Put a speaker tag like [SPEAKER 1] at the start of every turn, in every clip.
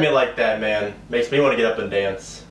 [SPEAKER 1] me like that, man. Makes me want to get up and dance.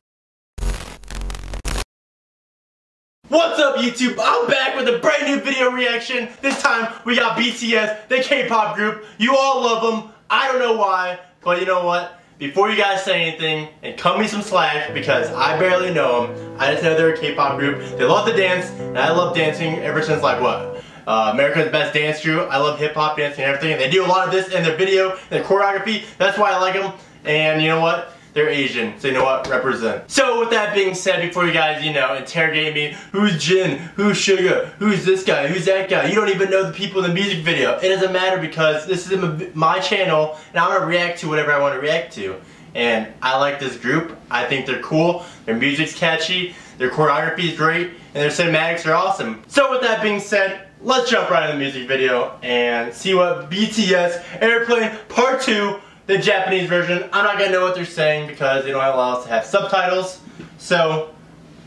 [SPEAKER 1] What's up YouTube? I'm back with a brand new video reaction. This time we got BTS, the K-pop group. You all love them. I don't know why, but you know what? Before you guys say anything, and cut me some slack because I barely know them. I just know they're a K-pop group. They love to dance, and I love dancing ever since like what? Uh, America's Best Dance Crew. I love hip hop dancing and everything. They do a lot of this in their video, their choreography. That's why I like them. And you know what? They're Asian, so you know what? Represent. So with that being said, before you guys, you know, interrogate me, who's Jin? Who's Suga, Who's this guy? Who's that guy? You don't even know the people in the music video. It doesn't matter because this is my channel, and I'm gonna react to whatever I want to react to. And I like this group. I think they're cool. Their music's catchy. Their choreography is great. And their cinematics are awesome. So with that being said, let's jump right into the music video and see what BTS Airplane Part 2 the Japanese version. I'm not gonna know what they're saying because they don't allow us to have subtitles. So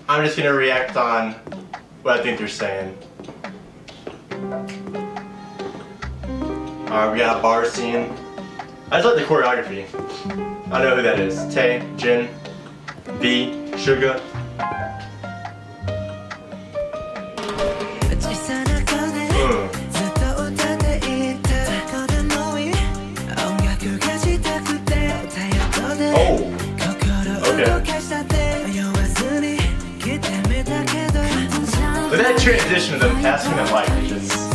[SPEAKER 1] I'm just gonna react on what I think they're saying. Alright, we got a bar scene. I just like the choreography. I know who that is. Tae, Jin, V, Suga. That transition of them passing the mic just...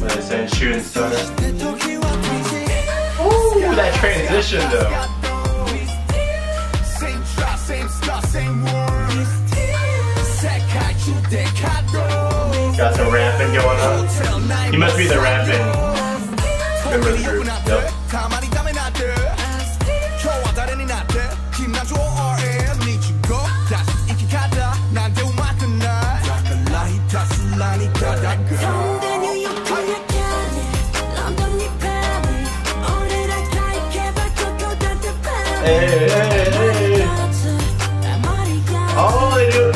[SPEAKER 1] What they saying? Shooting star? Ooh, that transition though. Got some rapping going on. He must be the rapping member of the. Yep. Oh, they do.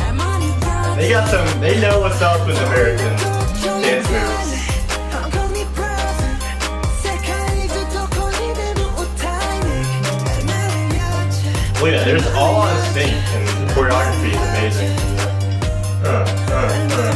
[SPEAKER 1] They got some. They know what's up with American dance moves. Look at that. There's all on sync, and the choreography is amazing. Uh, uh, uh, uh.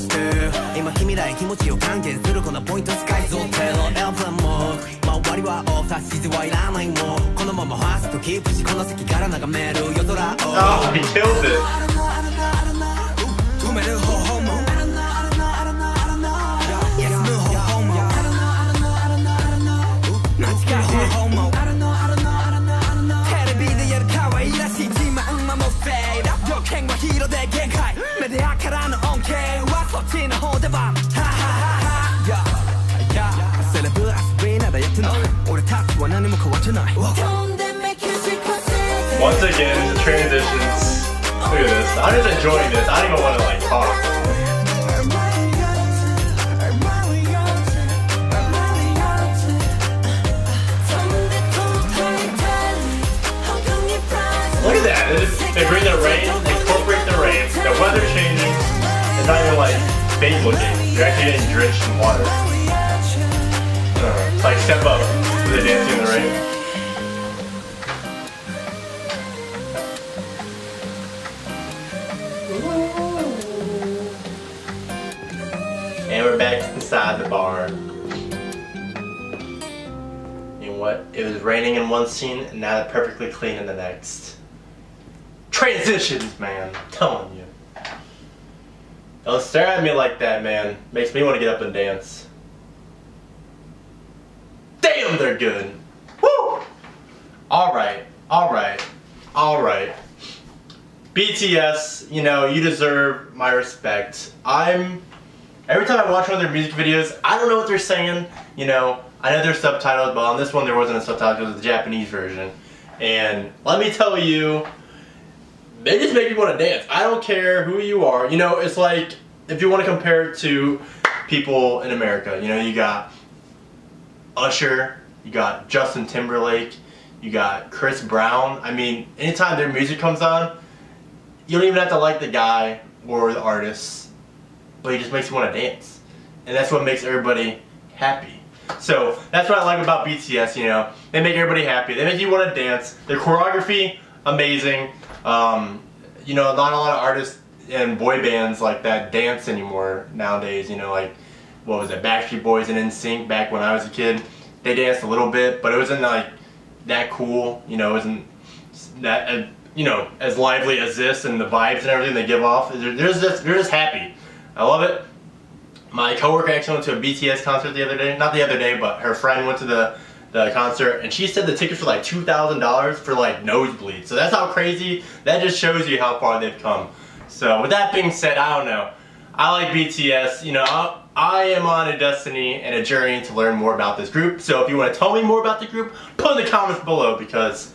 [SPEAKER 1] stylists.
[SPEAKER 2] Oh. 今君らへ気持ちを還元するこのポイントスカイゾーテのエアプランも周りはオフ指示はいらないもんこのままファーストキープしこの席から眺める夜空を
[SPEAKER 1] Oh, he killed it
[SPEAKER 2] 埋める方法も休む方法も間違う方法も
[SPEAKER 1] Once again, the transitions. Look at this. I'm just enjoying this. I don't even want to like talk. Look at that. They bring the rain, They incorporate the rain. The weather changing. It's not even like fake looking. You're actually getting drenched in water. Uh, like step up. to The dancing in the rain. And we're back inside the bar. You know what? It was raining in one scene, and now they're perfectly clean in the next. Transitions, man. I'm telling you. Don't stare at me like that, man. Makes me want to get up and dance damn, they're good. Woo! Alright, alright, alright. BTS, you know, you deserve my respect. I'm every time I watch one of their music videos, I don't know what they're saying. You know, I know they're subtitles, but on this one there wasn't a subtitle, it was the Japanese version. And let me tell you, they just make me want to dance. I don't care who you are. You know, it's like if you want to compare it to people in America, you know, you got Usher, you got Justin Timberlake, you got Chris Brown. I mean, anytime their music comes on, you don't even have to like the guy or the artist, but he just makes you want to dance. And that's what makes everybody happy. So that's what I like about BTS, you know. They make everybody happy. They make you want to dance. Their choreography, amazing. Um, you know, not a lot of artists and boy bands like that dance anymore nowadays. You know, like, what was it, Backstreet Boys and NSYNC back when I was a kid. They danced a little bit, but it wasn't like that cool. You know, it wasn't that, uh, you know, as lively as this and the vibes and everything they give off. They're, they're, just, they're just happy. I love it. My coworker actually went to a BTS concert the other day. Not the other day, but her friend went to the the concert and she said the tickets were like $2,000 for like nosebleed. So that's how crazy, that just shows you how far they've come. So with that being said, I don't know. I like BTS, you know, I am on a destiny and a journey to learn more about this group. So if you want to tell me more about the group, put in the comments below because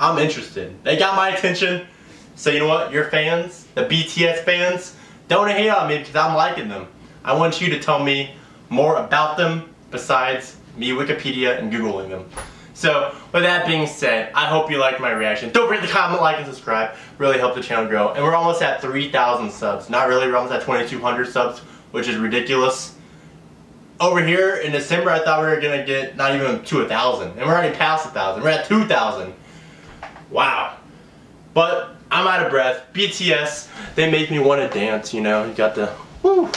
[SPEAKER 1] I'm interested. They got my attention. So you know what, your fans, the BTS fans, don't hate on me because I'm liking them. I want you to tell me more about them besides me Wikipedia and Googling them. So, with that being said, I hope you liked my reaction. Don't forget to comment, like, and subscribe. Really help the channel grow. And we're almost at 3,000 subs. Not really, we're almost at 2,200 subs, which is ridiculous. Over here in December, I thought we were gonna get not even to a 1,000. And we're already past a 1,000. We're at 2,000. Wow. But I'm out of breath. BTS, they make me want to dance, you know. You got the, whoo.